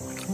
음.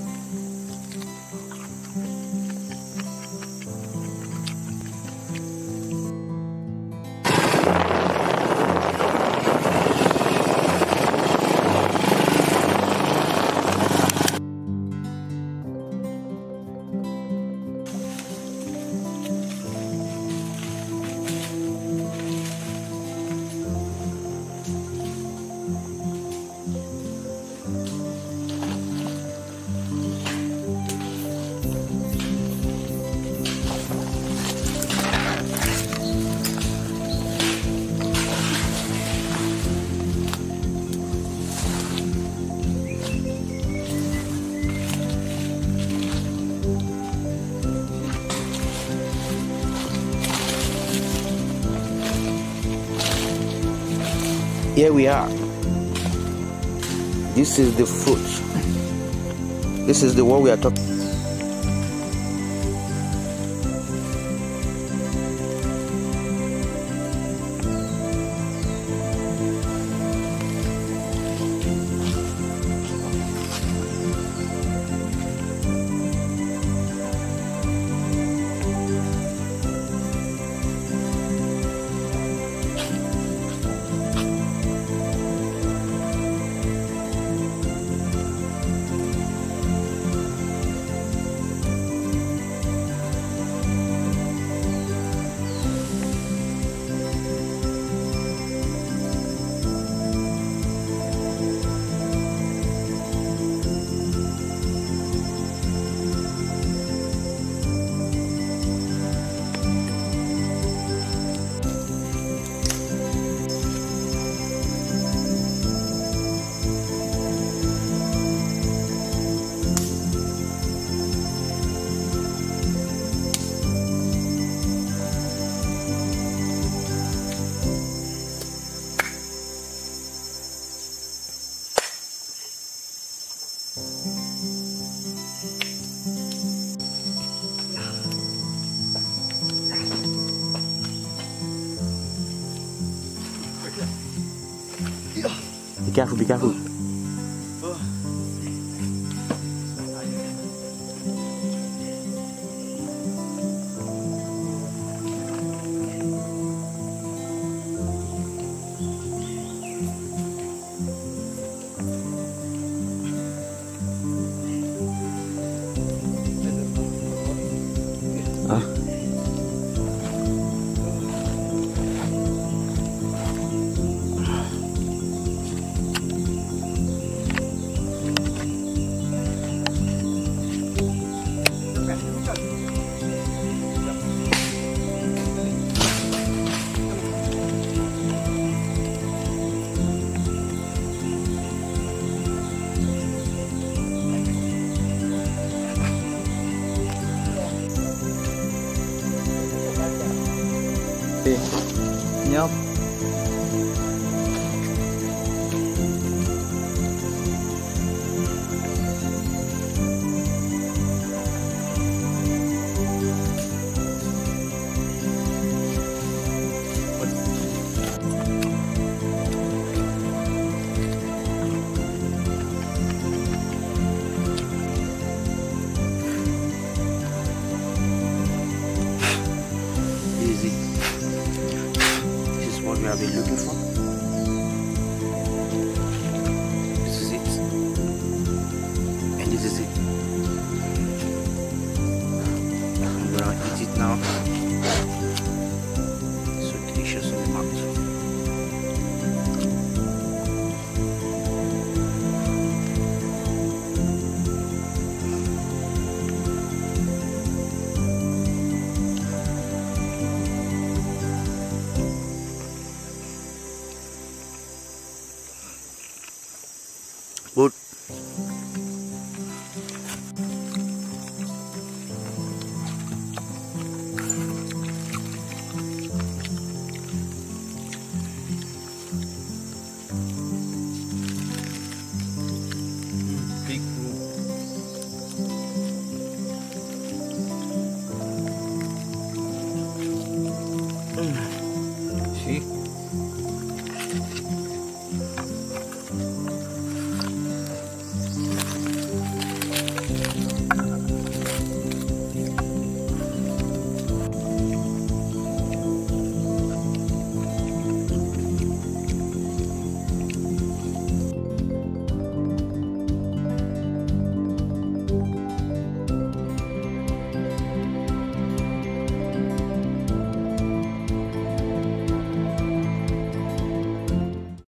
Here we are. This is the fruit. This is the one we are talking. Be careful, be careful. up. Have looking for. This is it. And this is it. I'm gonna eat it now. bút Mm.